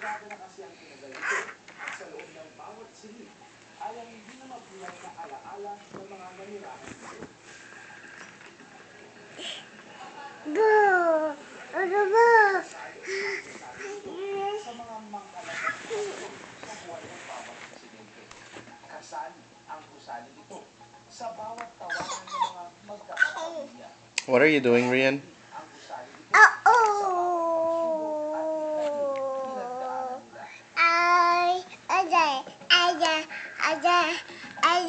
Kasi ang sa loob ng bawat ay ang hindi na mabuhay na alaala ng mga nito. Ano ba? Sa mga sa buhay ng bawat presidente. Kasali ang kusali nito sa bawat tawanan ng mga magkakapamilya. What are you doing, Rhian? I, I,